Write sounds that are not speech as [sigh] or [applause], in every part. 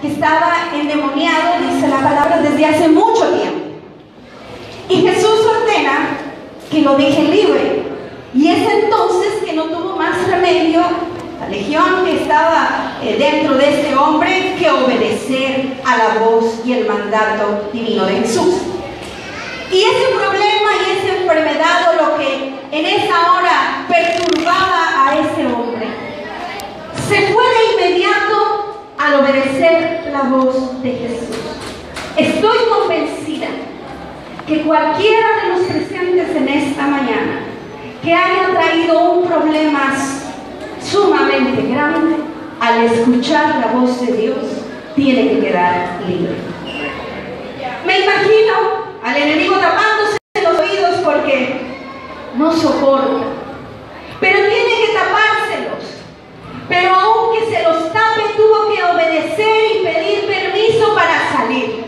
que estaba endemoniado, dice la palabra, desde hace mucho tiempo. Y Jesús ordena que lo deje libre. Y es entonces que no tuvo más remedio la legión que estaba eh, dentro de este hombre que obedecer a la voz y el mandato divino de Jesús. Y ese problema y esa enfermedad o lo que en esa hora perturbaba a ese hombre, se fue de inmediato al obedecer la voz de Jesús. Estoy convencida que cualquiera de los presentes en esta mañana que haya traído un problema sumamente grande, al escuchar la voz de Dios, tiene que quedar libre. Me imagino al enemigo tapándose los oídos porque no soporta, pero tiene que tapárselos. Pero aunque se los tape, tuvo que obedecer y pedir permiso para salir.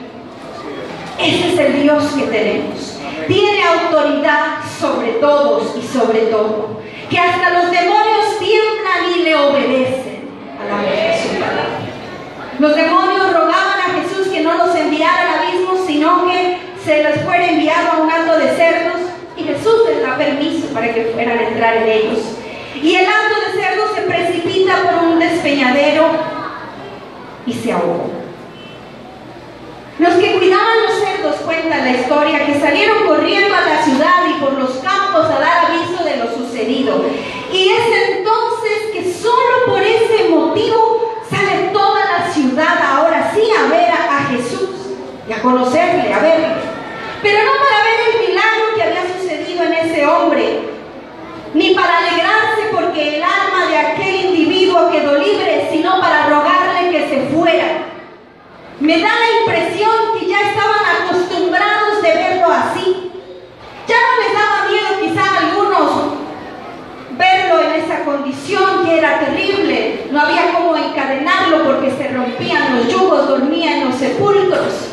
Ese es el Dios que tenemos. Tiene autoridad sobre todos y sobre todo. Que hasta los demonios tiemblan y le obedecen a. Los demonios rogaban a Jesús que no los enviara al abismo, sino que se les fuera enviado a un hato de cerdos y Jesús les da permiso para que fueran a entrar en ellos. Y el hato de cerdos se precipita por un despeñadero y se ahogó. Los que cuidaban los cerdos cuentan la historia que salieron corriendo a la ciudad y por los campos a dar aviso de lo sucedido. Y es entonces que solo por ese motivo sale toda la ciudad ahora sí a ver a, Jesús y a conocerle, a verle. Pero no para ver el milagro que había sucedido en ese hombre, ni para alegrarse porque el alma de aquel individuo quedó libre, sino para que se fuera me da la impresión que ya estaban acostumbrados de verlo así. Ya no les daba miedo quizá a algunos verlo en esa condición que era terrible. No había cómo encadenarlo porque se rompían los yugos, dormía en los sepulcros.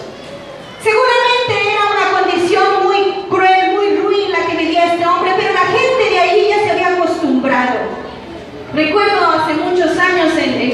Seguramente era una condición muy cruel, muy ruin la que vivía este hombre, pero la gente de ahí ya se había acostumbrado. Recuerdo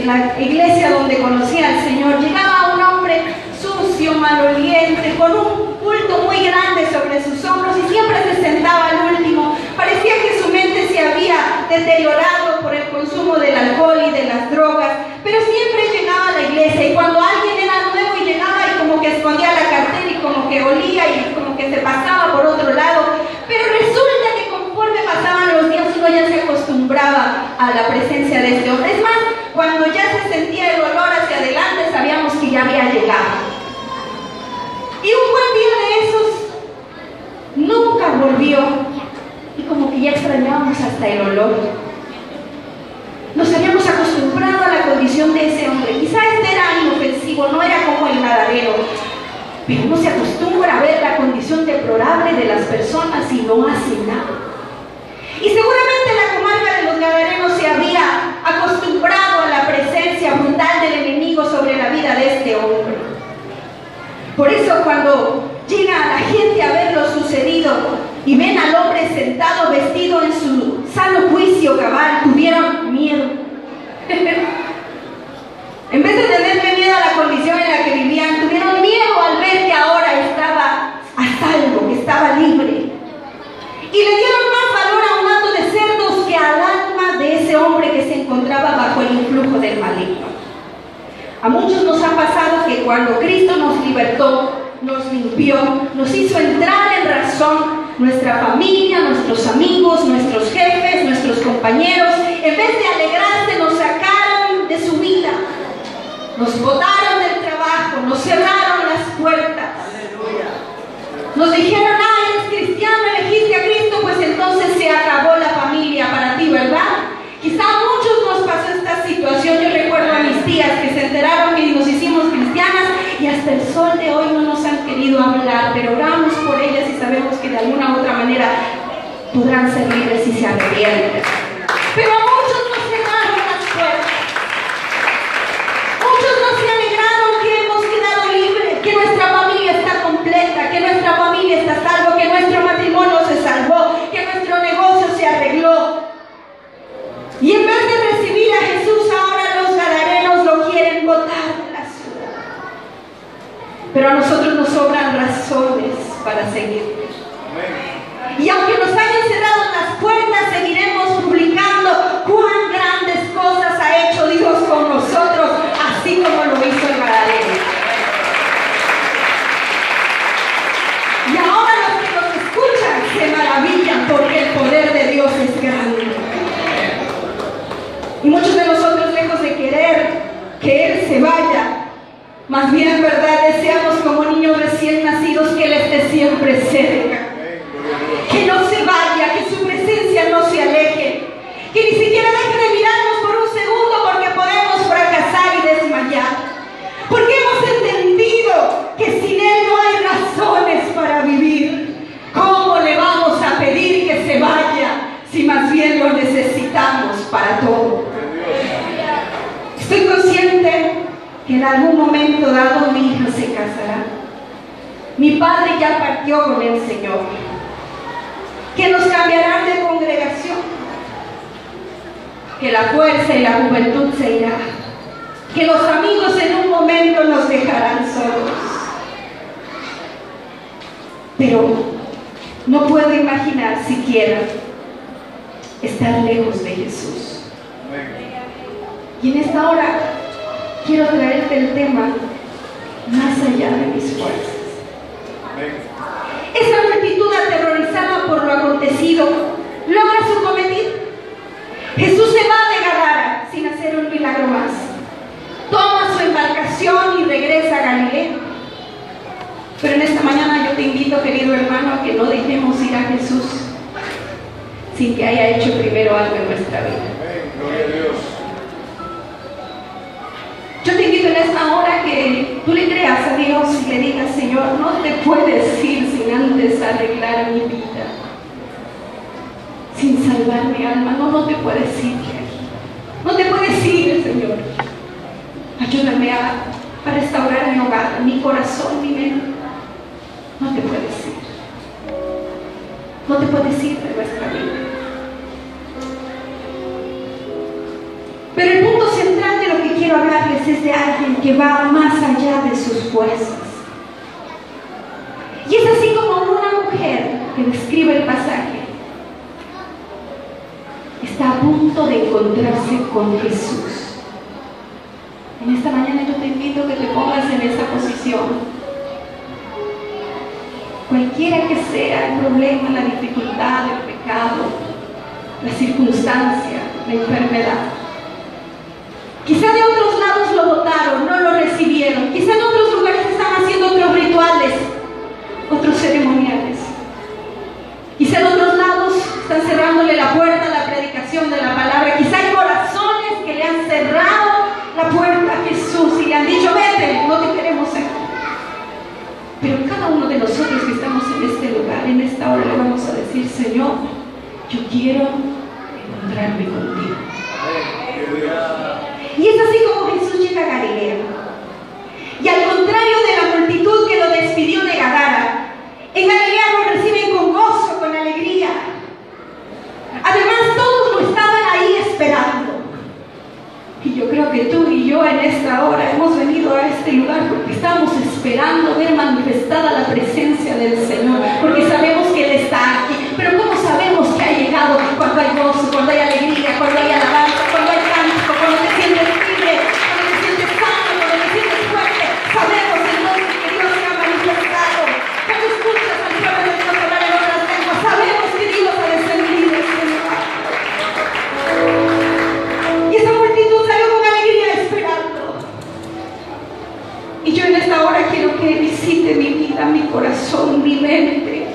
la iglesia donde conocí al Señor, llegaba un hombre sucio, maloliente, con un culto muy grande sobre sus hombros y siempre se sentaba al último. Parecía que su mente se había deteriorado por el consumo del alcohol y de las drogas, pero siempre llegaba a la iglesia y cuando alguien era nuevo y llegaba y como que escondía la cartera y como que olía y como que se pasaba por otro lado, pero resulta que conforme pasaban los días uno ya se acostumbraba a la presencia de este hombre. Es más, cuando ya se sentía el olor hacia adelante sabíamos que ya había llegado. Y un buen día de esos nunca volvió y como que ya extrañábamos hasta el olor. Nos habíamos acostumbrado a la condición de ese hombre. Quizá este era inofensivo, no era como el nadadero, pero uno se acostumbra a ver la condición deplorable de las personas y no hace nada. Y seguramente la comarca de los Gadarenos se había acostumbrado a la presencia brutal del enemigo sobre la vida de este hombre. Por eso cuando llega la gente a ver lo sucedido y ven al hombre sentado vestido en su sano juicio cabal, tuvieron miedo. [laughs] en vez de tenerle miedo a la condición en la que vivían, tuvieron miedo al ver que ahora estaba a salvo, que estaba libre. Y le dieron más valor a un hato de cerdos que al alma de ese hombre que se encontraba bajo el influjo del maligno. A muchos nos ha pasado que cuando Cristo nos libertó, nos limpió, nos hizo entrar en razón, nuestra familia, nuestros amigos, nuestros jefes, nuestros compañeros, en vez de alegrarse, nos sacaron de su vida, nos botaron del trabajo, nos cerraron las puertas, nos dijeron, ah, eres cristiano, elegiste a Cristo, pues entonces se acabó la familia para ti, ¿verdad? Quizá a muchos nos pasó esta situación. Yo recuerdo a mis tías que se enteraron que nos hicimos cristianas y hasta el sol de hoy no nos han querido hablar, pero oramos por ellas y sabemos que de alguna u otra manera podrán ser libres si se arrepienten. Pero a muchos nos cerraron las puertas. Muchos no se alegraron que hemos quedado libres, que nuestra familia está completa, que nuestra familia está salvo, que nuestro matrimonio se salvó, que nuestro negocio se arregló. Y en vez de recibir a Jesús, ahora los gadarenos lo quieren botar para seguir. Y aunque nos hayan cerrado las puertas, seguiremos publicando cuán grandes cosas ha hecho Dios con nosotros, así como lo hizo el Gadareno. Y ahora los que nos escuchan se maravillan porque el poder de Dios es grande. Y muchos de nosotros, lejos de querer que Él se vaya, más bien, ¿verdad? Deseamos como niños recién nacidos que Él esté siempre cerca que no se vaya, que su presencia no se aleje, que ni siquiera deje de mirarnos por un segundo porque podemos fracasar y desmayar. Porque hemos entendido que sin Él no hay razones para vivir. ¿Cómo le vamos a pedir que se vaya si más bien lo necesitamos para todo? Estoy consciente que en algún momento dado mi hija se casará. Mi padre partió con el Señor que nos cambiarán de congregación, que la fuerza y la juventud se irá, que los amigos en un momento nos dejarán solos. Pero no puedo imaginar siquiera estar lejos de Jesús. Y en esta hora quiero traerte el tema más allá de mis fuerzas. Esa multitud aterrorizada por lo acontecido logra su cometido. Jesús se va de Gadara sin hacer un milagro más. Toma su embarcación y regresa a Galilea. Pero en esta mañana yo te invito, querido hermano, a que no dejemos ir a Jesús sin que haya hecho primero algo en nuestra vida. Yo te invito en esta hora que tú le creas a Dios y le digas, Señor, no te puedes ir sin antes arreglar mi vida, sin salvar mi alma. No, no te puedes ir No te puedes ir, Señor. Ayúdame a, a restaurar mi hogar, mi corazón, mi mente. No te puedes ir. No te puedes ir de nuestra vida. Pero punto central de lo que hablarles es de alguien que va más allá de sus fuerzas. Y es así como una mujer que describe el pasaje está a punto de encontrarse con Jesús. En esta mañana yo te invito a que te pongas en esa posición. Cualquiera que sea el problema, la dificultad, el pecado, la circunstancia, la enfermedad, Quizá de otros lados lo votaron, no lo recibieron. Quizá en otros lugares están haciendo otros rituales, otros ceremoniales. Quizá en otros lados están cerrándole la puerta a la predicación de la palabra. Quizá hay corazones que le han cerrado la puerta a Jesús y le han dicho, vete, no te queremos aquí. Pero cada uno de nosotros que estamos en este lugar, en esta hora, le vamos a decir, Señor, yo quiero encontrarme contigo. Y es así como Jesús llega a Galilea. Y al contrario de la multitud que lo despidió de Gadara, en Galilea lo reciben con gozo, con alegría. Además, todos lo estaban ahí esperando. Y yo creo que tú y yo en esta hora hemos venido a este lugar porque estamos esperando ver manifestada la presencia del Señor, porque sabemos que Él está aquí. Pero ¿cómo sabemos que ha llegado cuando hay gozo, cuando hay alegría, cuando hay alabanza, corazón, mi mente.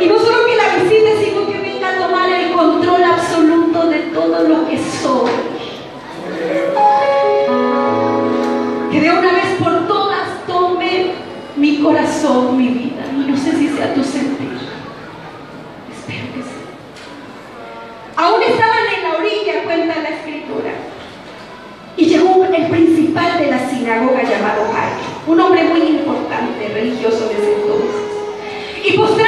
Y no solo que la visite, sino que venga a tomar el control absoluto de todo lo que soy. Que de una vez por todas tome mi corazón, mi vida. Y no sé si sea tu sentir. Espero que sí. Aún estaban en la orilla, cuenta la escritura. Y llegó el principal de la sinagoga llamado Jairo, un hombre muy importante, religioso desde entonces. Y postrándose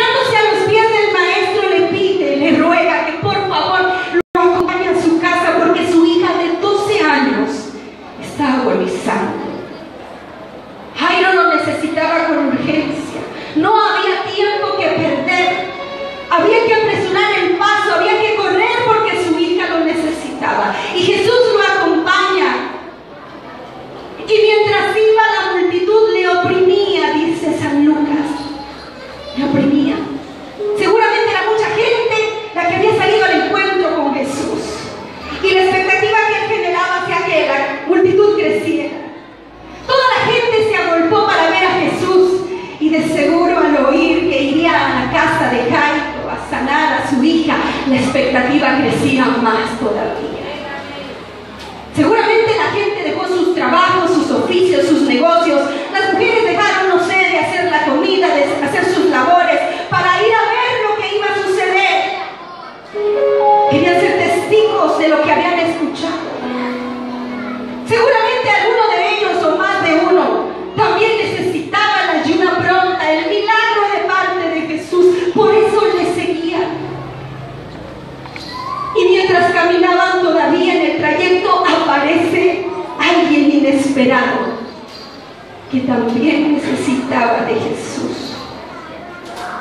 alguien inesperado que también necesitaba de Jesús.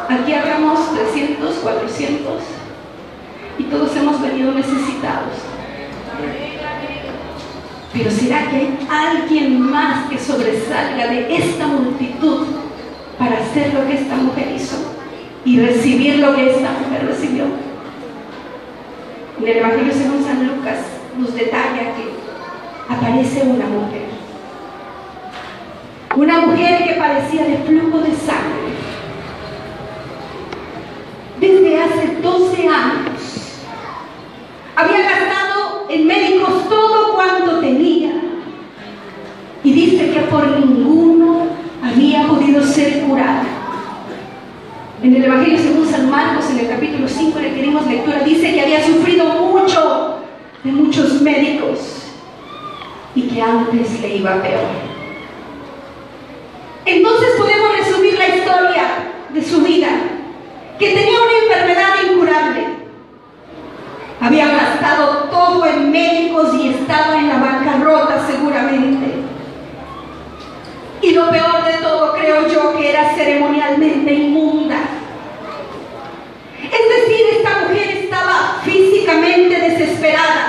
Aquí hablamos 300, 400 y todos hemos venido necesitados. Pero ¿será que hay alguien más que sobresalga de esta multitud para hacer lo que esta mujer hizo y recibir lo que esta mujer recibió? En el Evangelio según San Lucas nos detalla que aparece una mujer. Una mujer que parecía de flujo de sangre. Desde hace 12 años había gastado en médicos todo cuanto tenía. Y dice que por ninguno había podido ser curada. En el Evangelio según San Marcos, en el capítulo 5, le queremos lectura, dice que había sufrido mucho de muchos médicos y que antes le iba peor. Entonces podemos resumir la historia de su vida, que tenía una enfermedad incurable. Había gastado todo en médicos y estaba en la bancarrota seguramente. Y lo peor de todo creo yo que era ceremonialmente inmunda. Es decir, esta mujer estaba físicamente desesperada.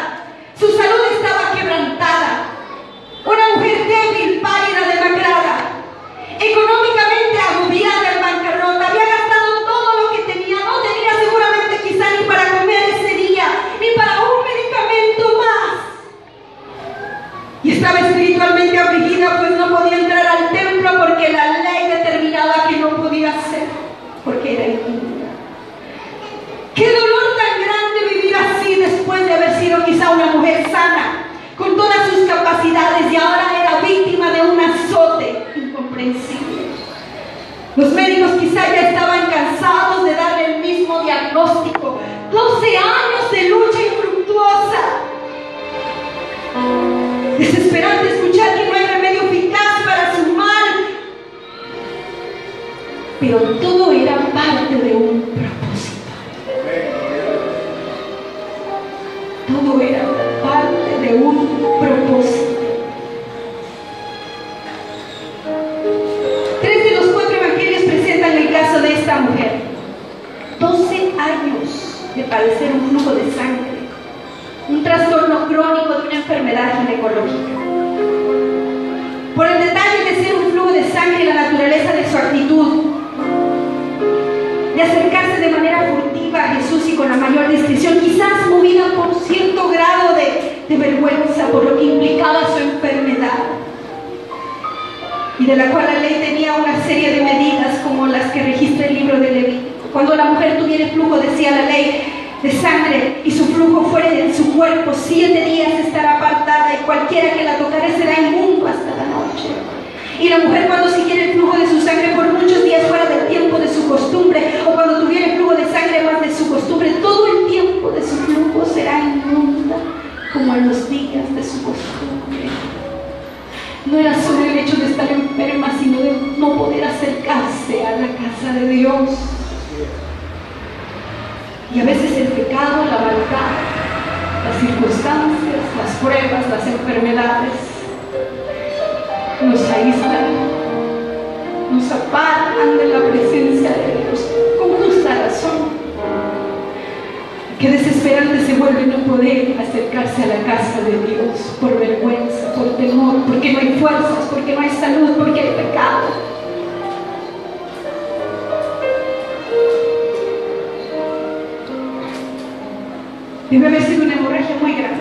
De la cual la ley tenía una serie de medidas como las que registra el libro de Levítico. Cuando la mujer tuviera flujo, decía la ley, de sangre y su flujo fuera de su cuerpo, siete días estará apartada y cualquiera que la tocare será inmundo hasta la noche. Y la mujer cuando siguiera el flujo de su sangre por muchos días fuera del tiempo de su costumbre, o cuando tuviera el flujo de sangre más de su costumbre, todo el tiempo de su flujo será inmunda, como en los días de su costumbre. No era solo el hecho de estar enferma, sino de no poder acercarse a la casa de Dios. Y a veces el pecado, la maldad, las circunstancias, las pruebas, las enfermedades, nos aíslan, nos apartan de la presencia de Dios con justa razón. Qué desesperante se vuelve no poder acercarse a la casa de Dios por vergüenza, por temor, porque no hay fuerzas, porque no hay salud, porque hay pecado. Debe haber sido una hemorragia muy grande.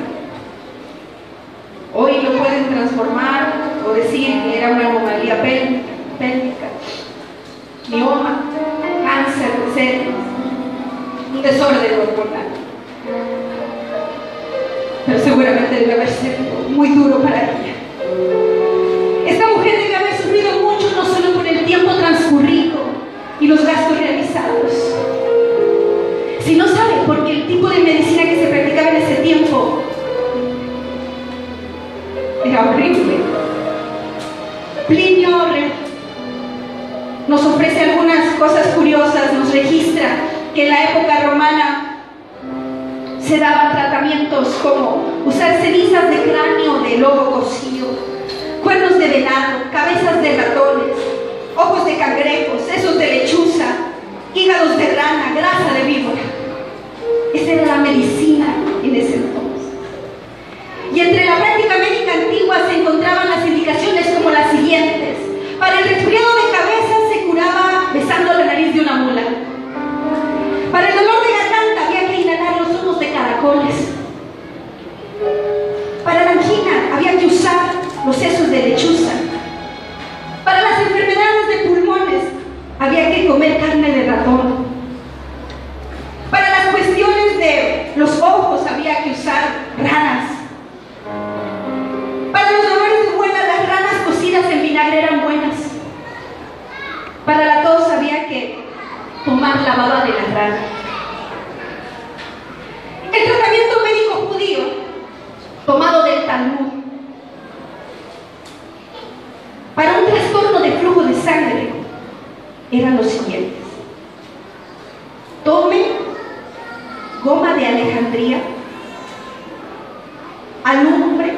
alumbre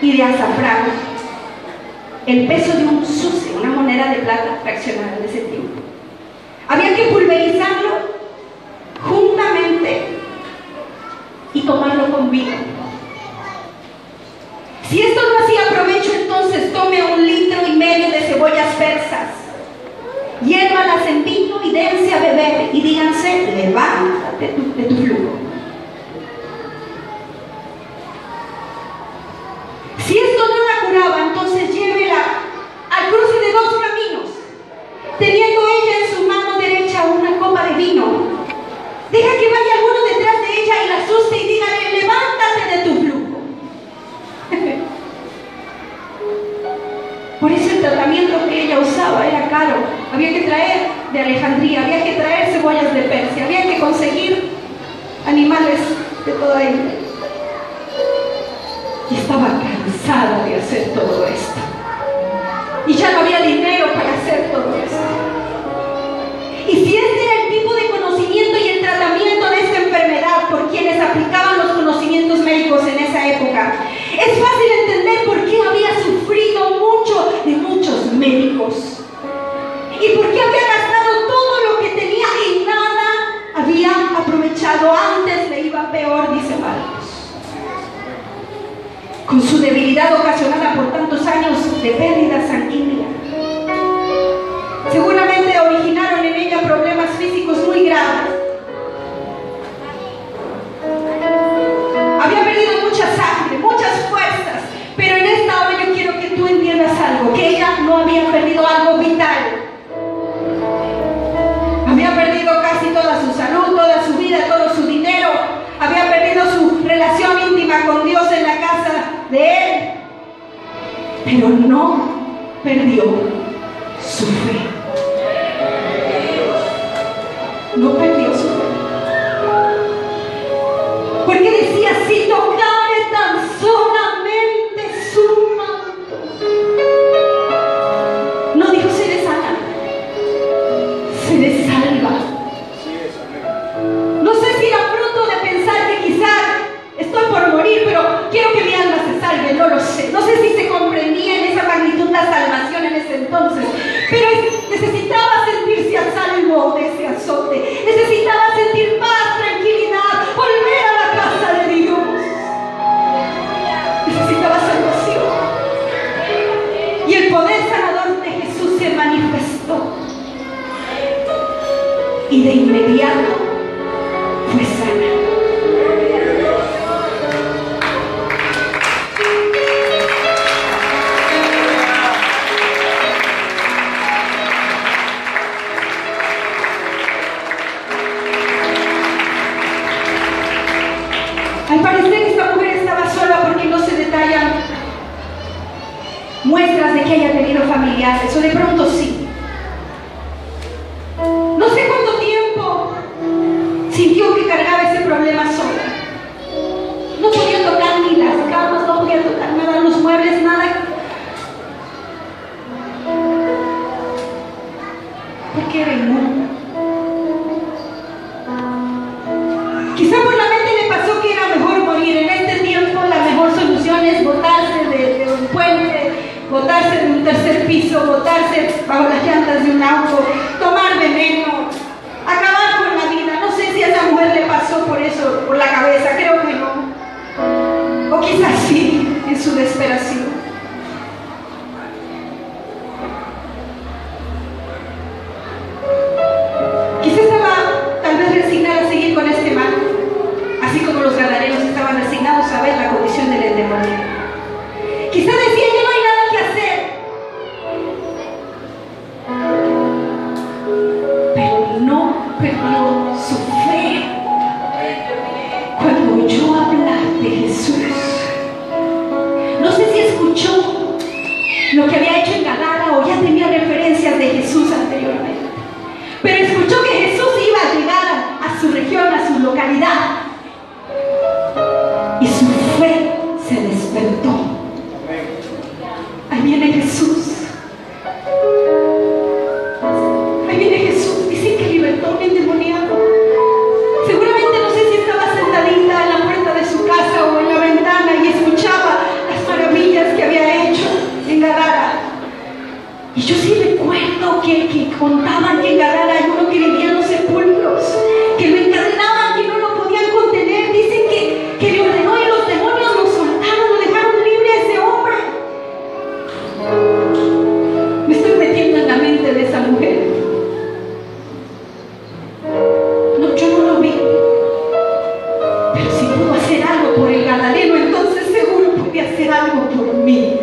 y de azafrán, el peso de un suce, una moneda de plata fraccionada de ese tiempo. Había que pulverizarlo juntamente y tomarlo con vino. Si esto no hacía provecho, entonces tome un litro y medio de cebollas persas, hierva la vino y dense a beber y díganse, levántate de tu flujo. que ella usaba era caro. Había que traer de Alejandría, había que traer cebollas de Persia, había que conseguir animales de toda India. Y estaba cansada de hacer todo esto. pero no perdió su fe. No perdió que haya tenido familiares, o de pronto sí, no gadareno, entonces seguro puede hacer algo por mí.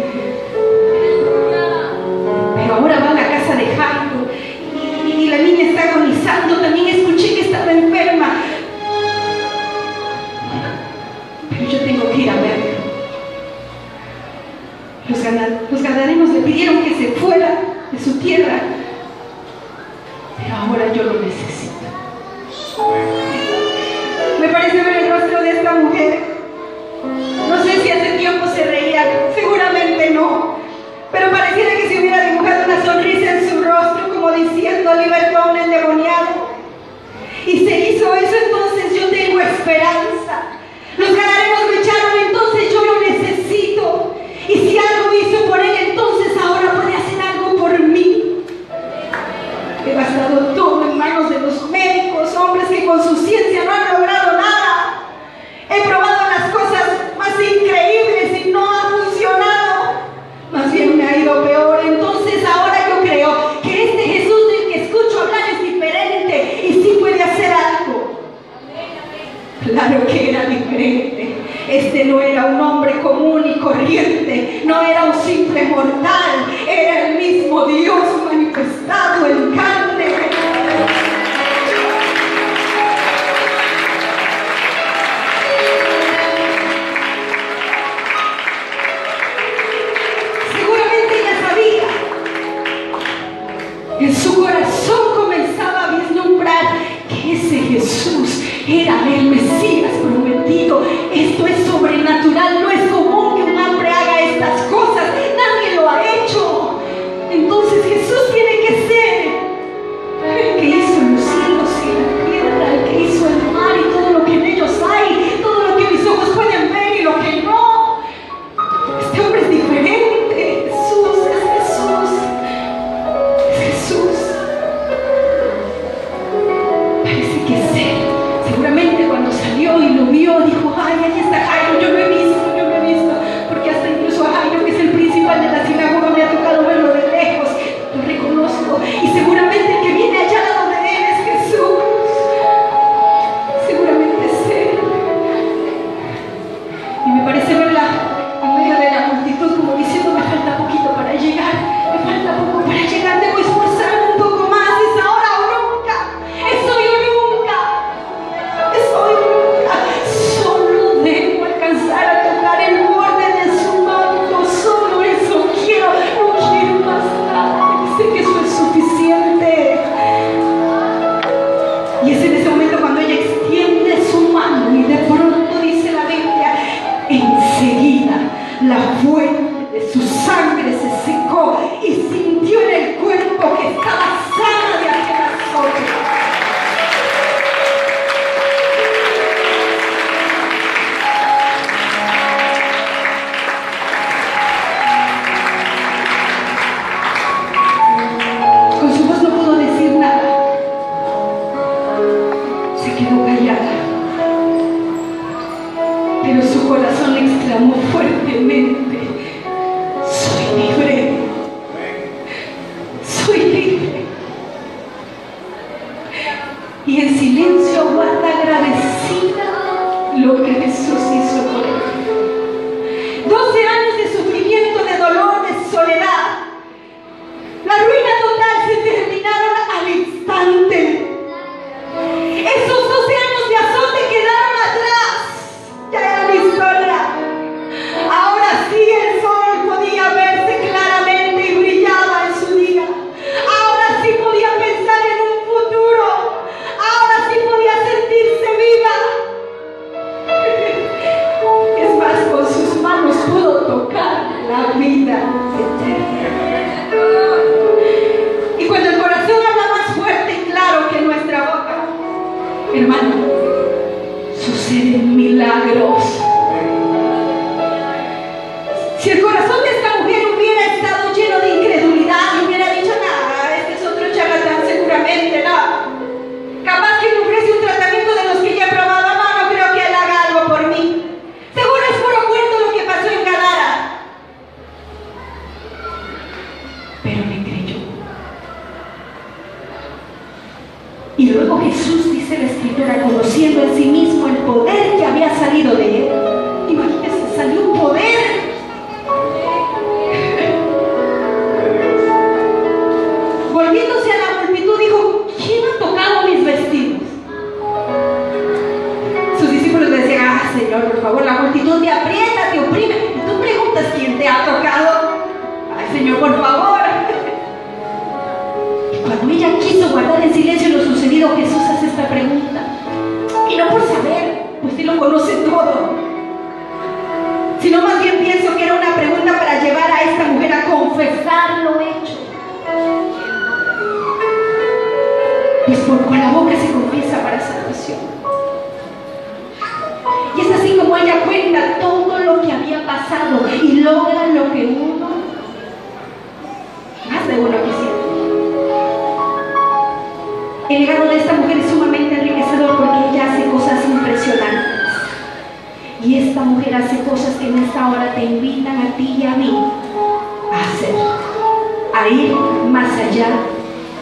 believe that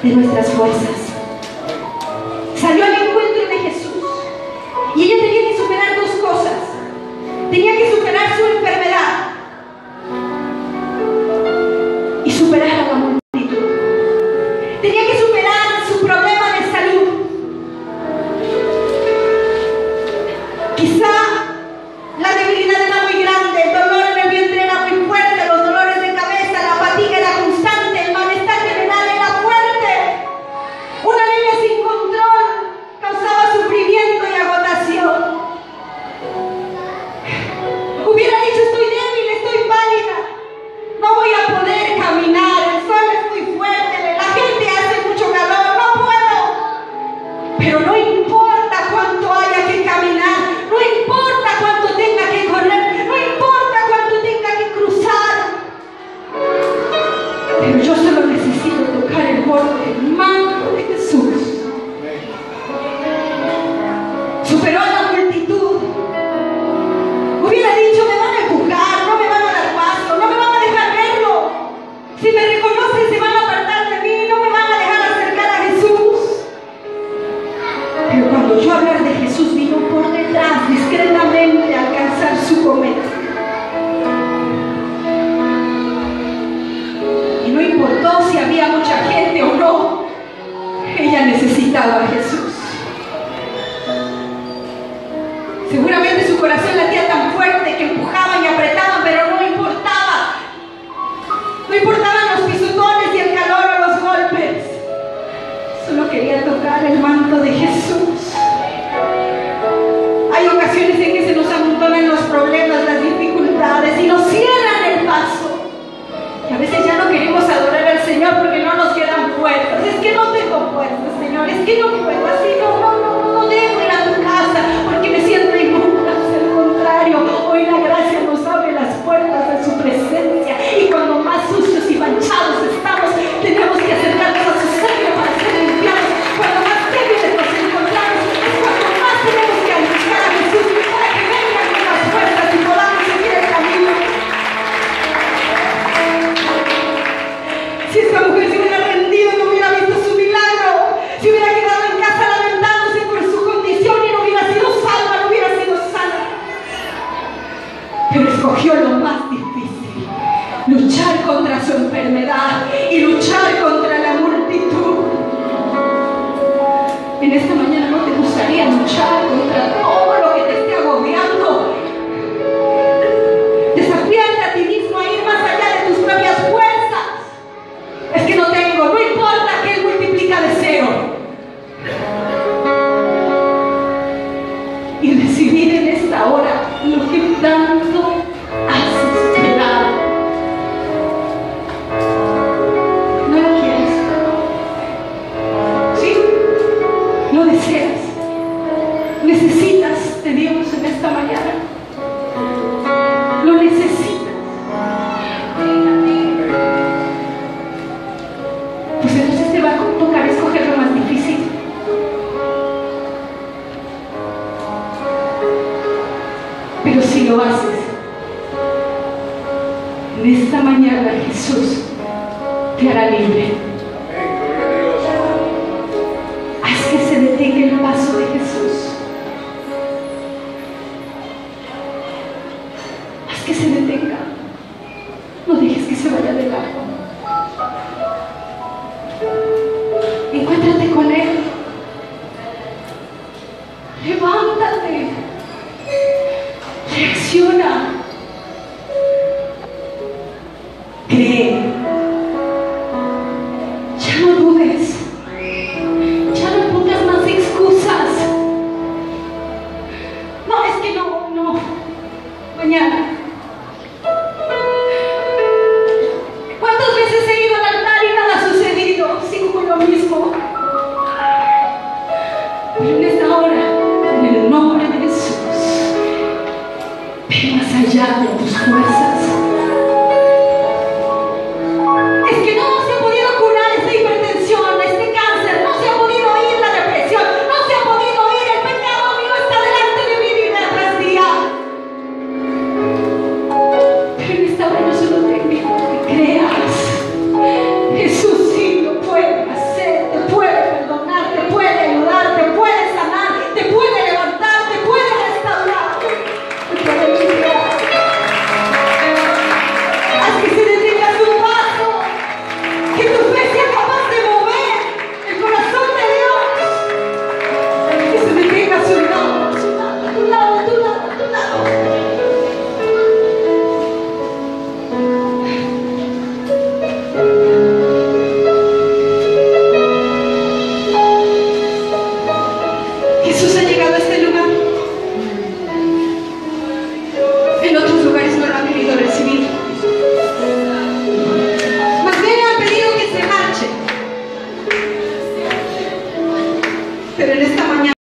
de nuestras fuerzas. importó si había mucha gente o no. Ella necesitaba a Jesús. Seguramente su corazón qué no me? En esta mañana Jesús te hará libre.